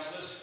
righteousness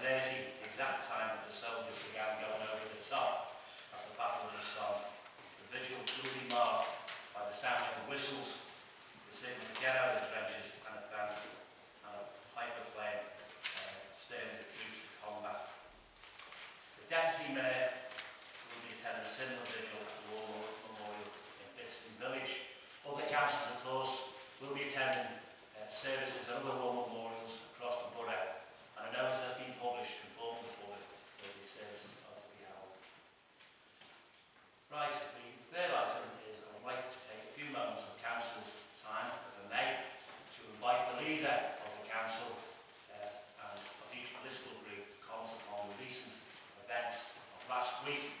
there's the exact time that the soldiers began going over the top at the Battle of the Somme. The vigil will be marked by the sound of the whistles, the signal to get out of the trenches and advance, and a piper playing, uh, stirring the troops to combat. The Deputy Mayor will be attending a similar vigil at the War Memorial in Bidston Village. Other councils, of course, will be attending uh, services at other war memorials across the borough and ours has been published conforming to public service services are to be held. Right, the third item is I would like to take a few moments of Council's time, if I may, to invite the leader of the Council uh, and of each political group to comment upon the recent events of last week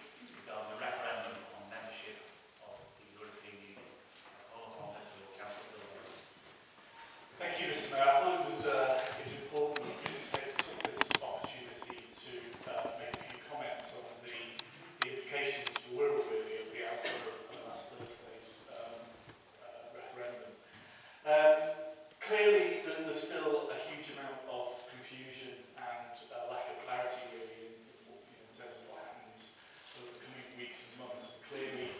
weeks and months. Clearly,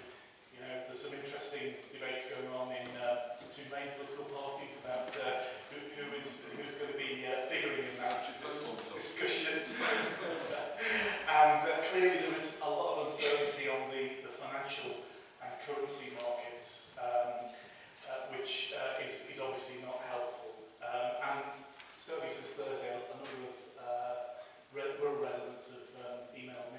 you know, there's some interesting debates going on in uh, the two main political parties about uh, who, who is who's going to be uh, figuring in that This discussion. and uh, clearly, there is a lot of uncertainty on the, the financial and currency markets, um, uh, which uh, is, is obviously not helpful. Um, and certainly since Thursday, a number of uh, residents of um, email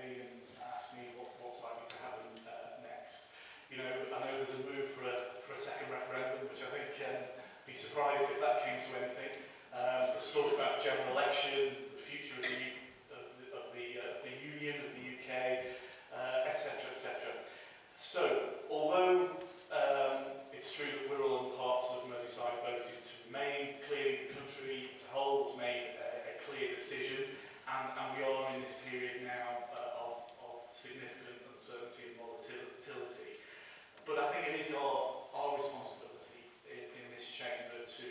what's likely to happen uh, next. You know, I know there's a move for a, for a second referendum, which I think um, can be surprised if that came to anything. Um, there's talk about general election, the future of the, of the, of the, uh, the Union, of the UK, etc., uh, etc. Et so, although um, it's true that we're all in parts of Merseyside voting to remain, clearly the country as a whole has made a, a clear decision, and, and we are in this period now uh, of, of significant uncertainty and volatility. But I think it is our, our responsibility in, in this chamber to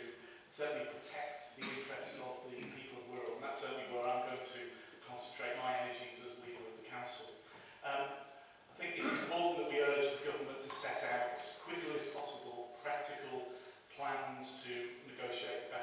certainly protect the interests of the people of Wirral, and that's certainly where I'm going to concentrate my energies as leader of the council. Um, I think it's important that we urge the government to set out as quickly as possible practical plans to negotiate better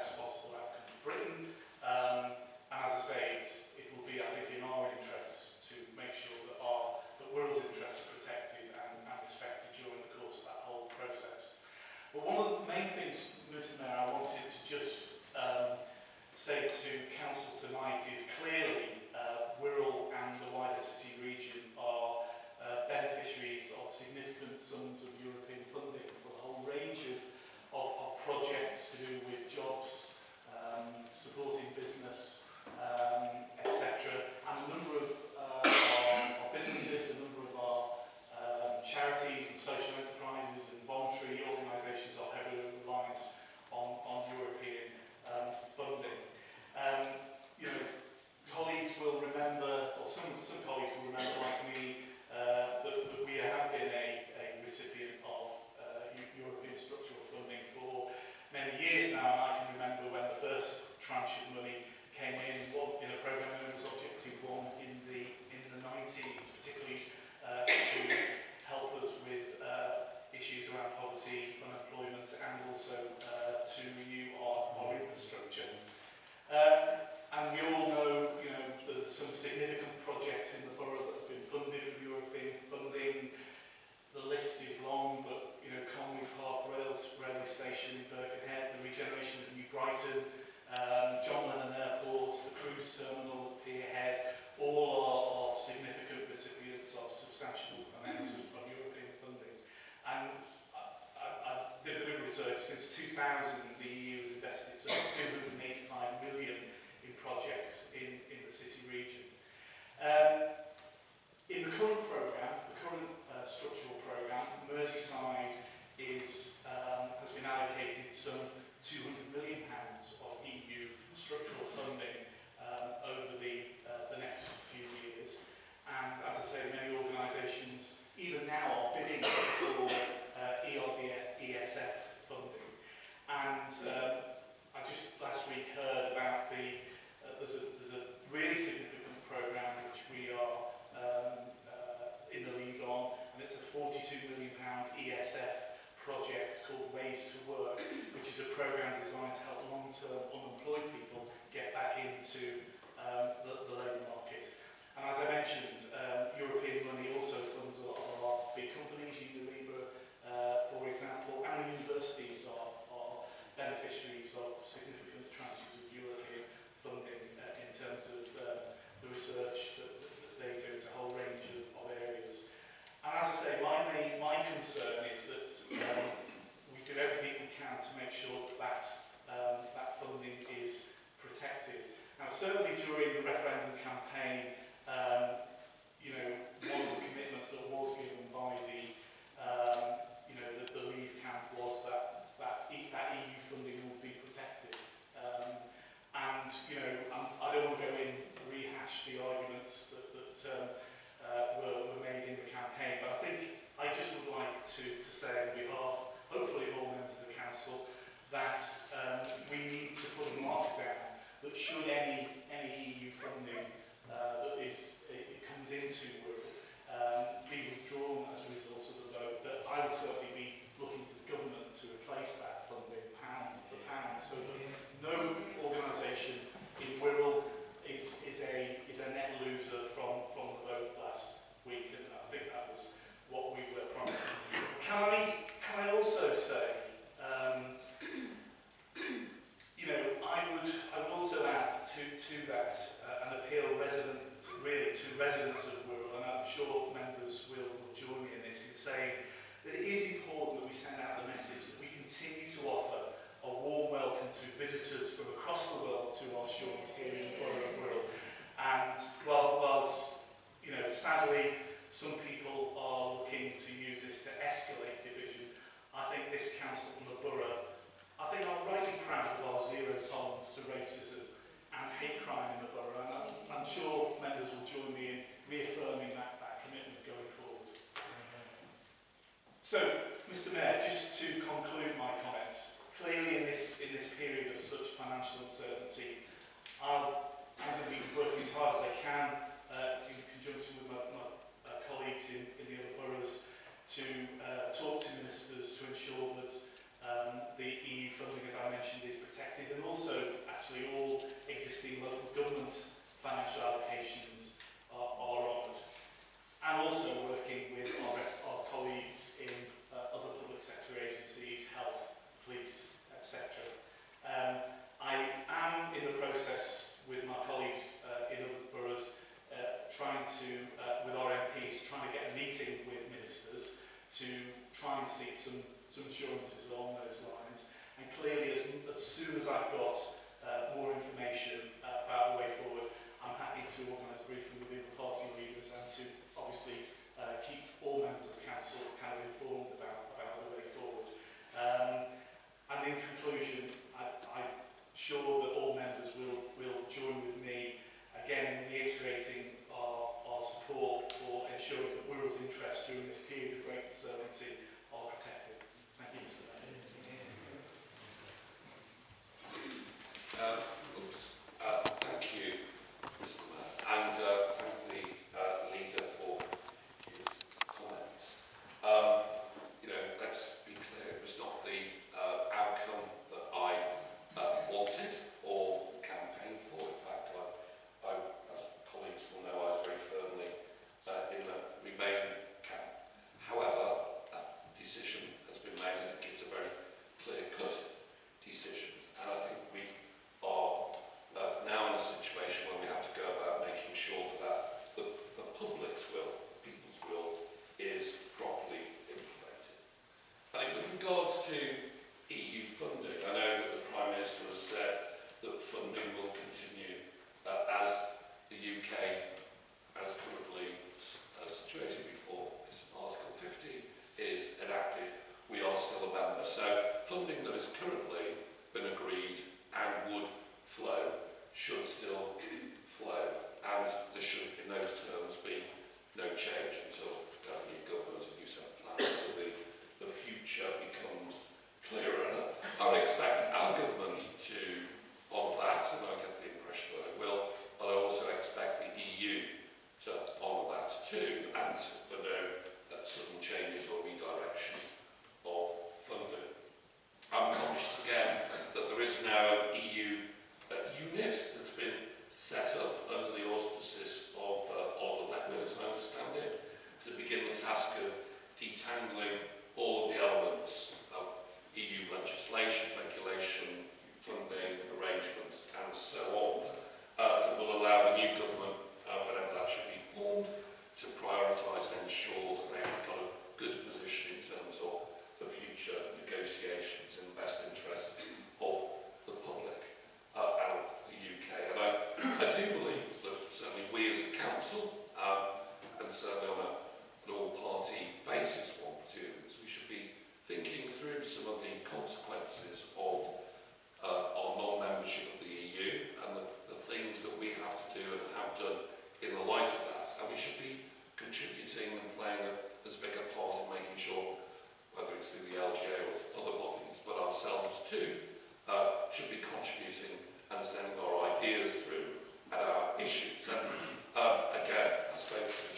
light of that. And we should be contributing and playing a, as big a part in making sure, whether it's through the LGA or other bodies, but ourselves too, uh, should be contributing and sending our ideas through at our issues. And um, again, I suppose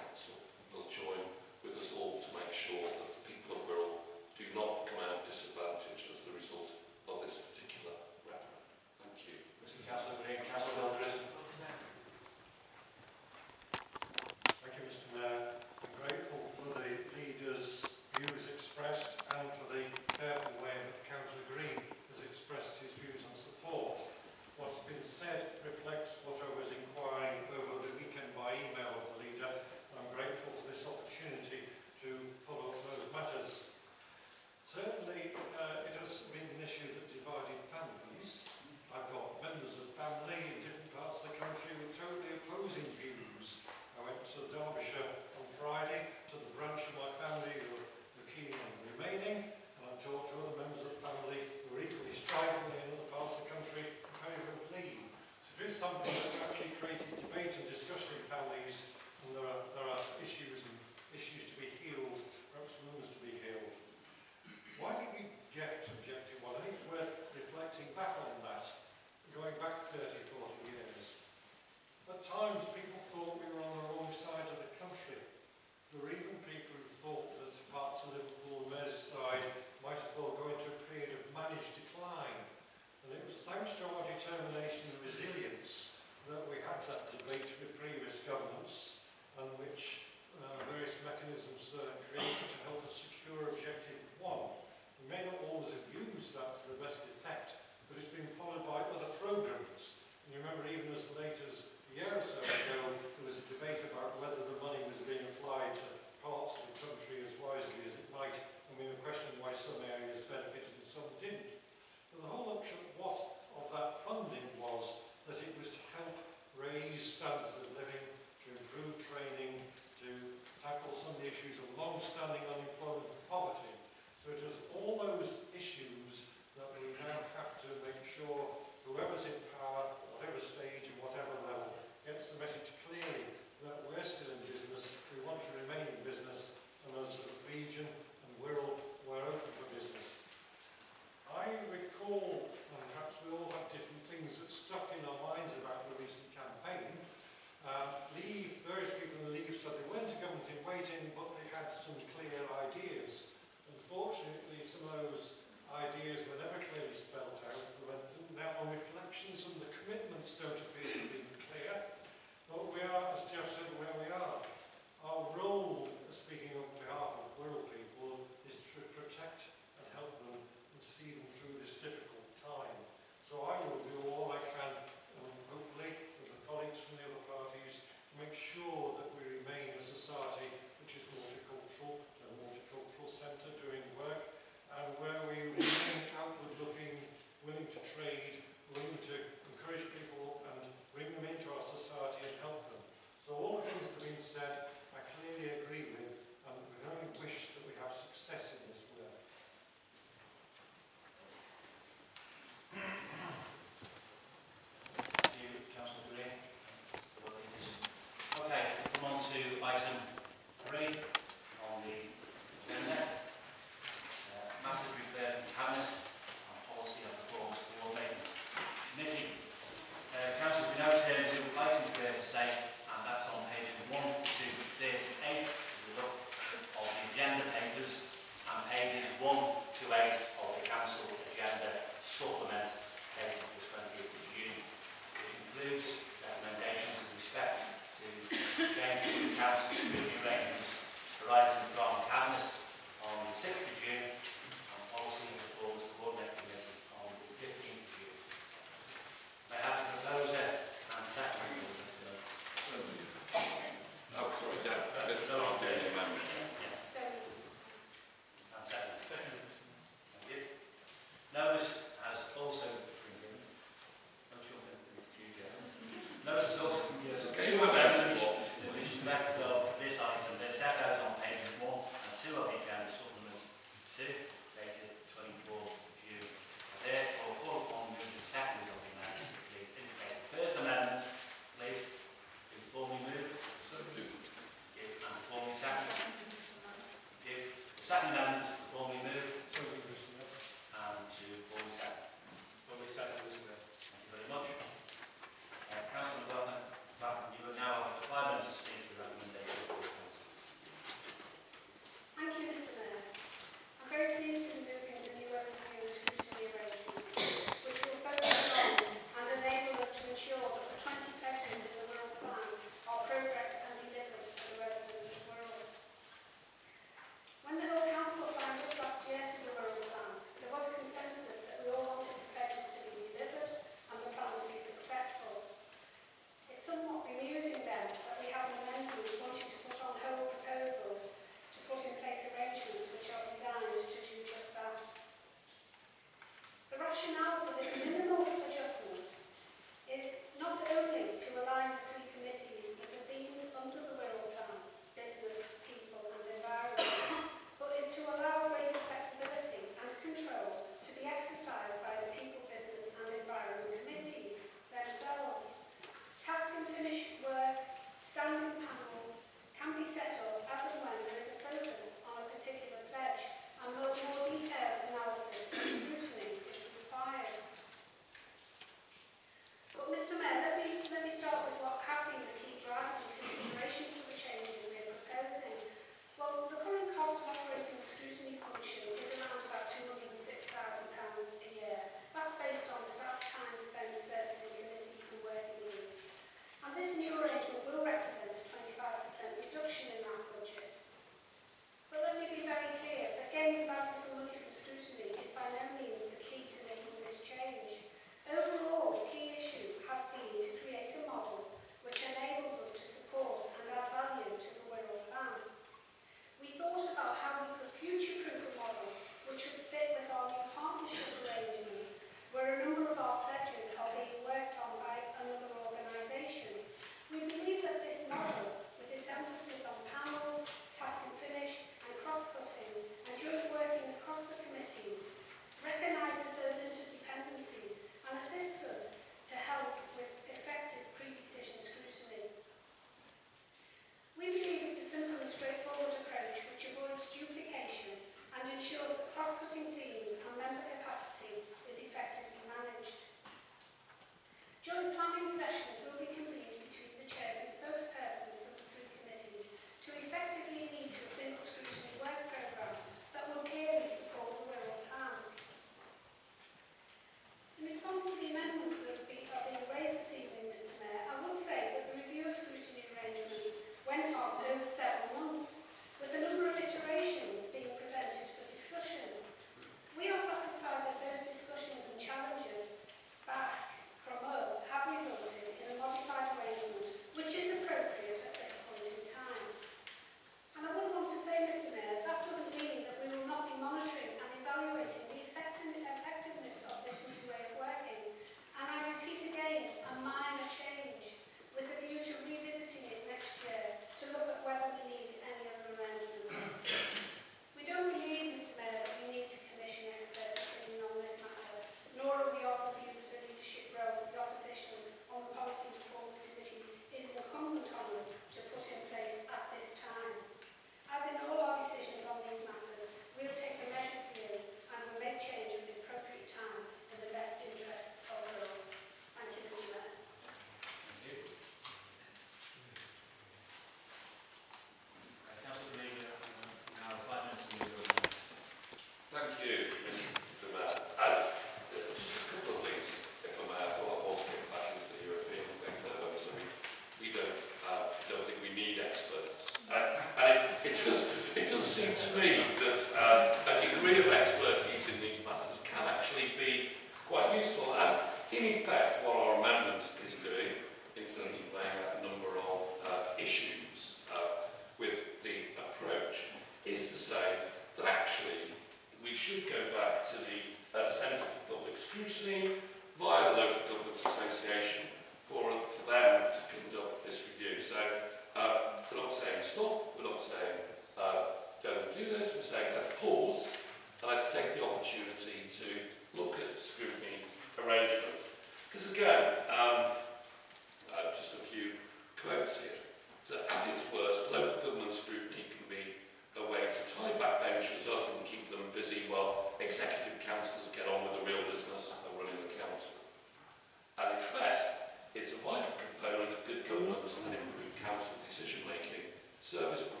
service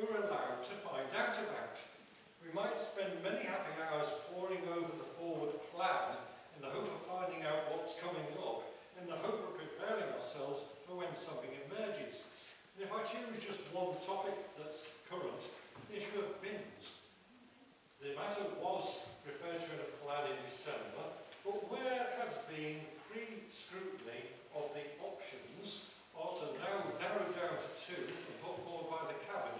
we were allowed to find out about. We might spend many happy hours poring over the forward plan in the hope of finding out what's coming up, in the hope of preparing ourselves for when something emerges. And if I choose just one topic that's current, the issue of bins. The matter was referred to in a plan in December, but where has been pre-scrutiny of the options, to now narrow down to two and put forward by the Cabinet,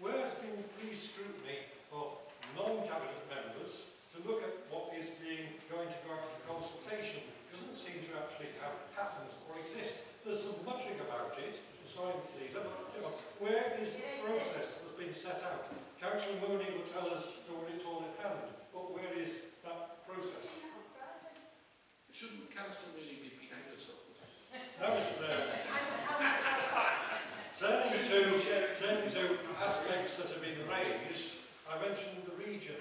where has been pre-scrutiny for non-Cabinet members to look at what is being going to go out to consultation? Doesn't seem to actually have happened or exist. There's some muttering about it, sorry, leader, but you know, where is the process that's been set out? Councillor Mooney will tell us that it's all in hand, but where is that process? It shouldn't council really be behind herself? Now, Mr Mayor, turning to, turning to aspects that have been raised, I mentioned the region.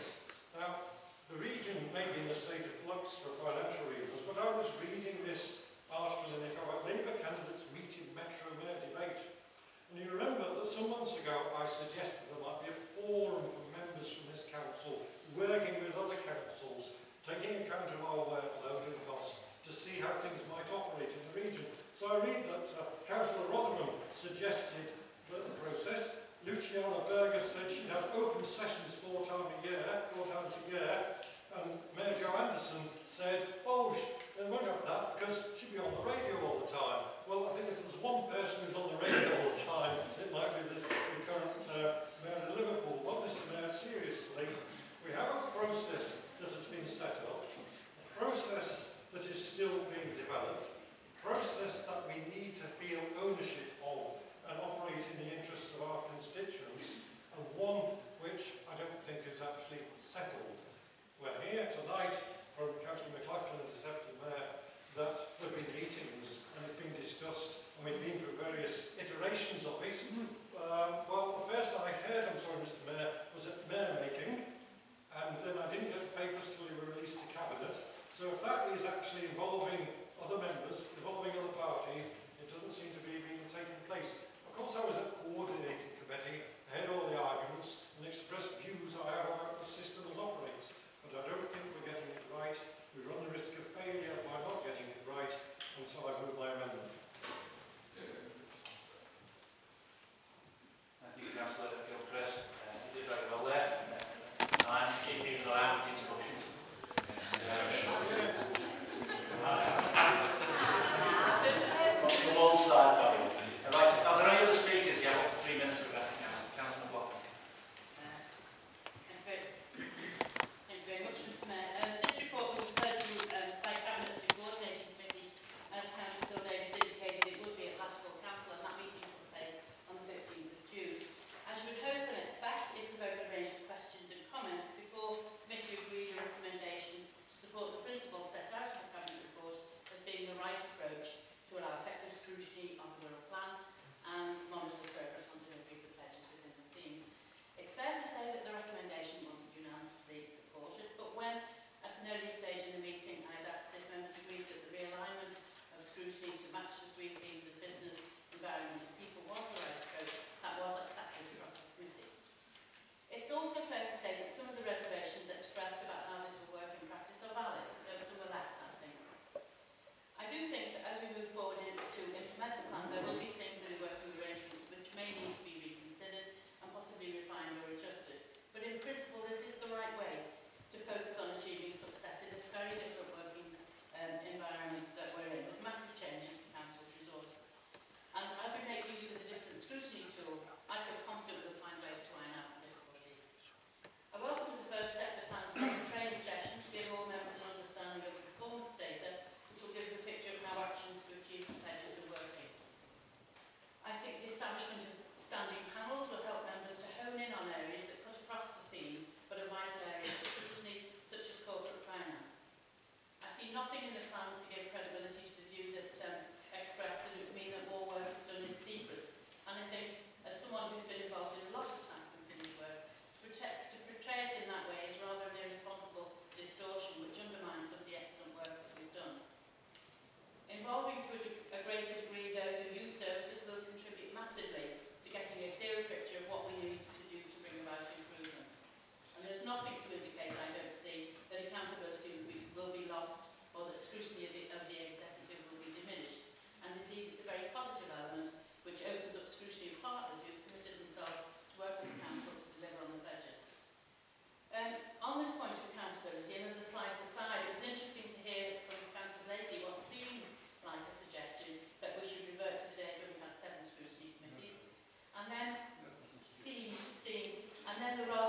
Now, the region may be in a state of flux for financial reasons, but I was reading this article in the about Labour candidates meeting Metro Mayor debate. And you remember that some months ago I suggested there might be a forum for members from this council working with other councils, taking account of our workload and costs to see how things might operate in the region. So I read that uh, Councillor Rotheram suggested. Luciana Berger said she'd have open sessions four times a year, four times a year, and Mayor Joe Anderson said, oh, they won't have that because she'd be on the radio all the time. Well, I think if there's one person who's on the radio all the time, it might be the, the current uh, Mayor of Liverpool. Well, Mr Mayor, seriously, we have a process that has been set up, a process that is still being developed, a process that we need to feel ownership of and operate in the interest of our constituents, and one which I don't think is actually settled. We're here tonight from Councillor McLachlan as Deputy Mayor that there have been meetings and it's been discussed and we've been through various iterations of it. Mm um, well, the first I heard, I'm sorry Mr Mayor, was at mayor making and then I didn't get the papers till they were released to Cabinet. So if that is actually involving other members, involving other parties, it doesn't seem to be being taken place course I was a coordinating committee, I had all the arguments and expressed views I have and the rather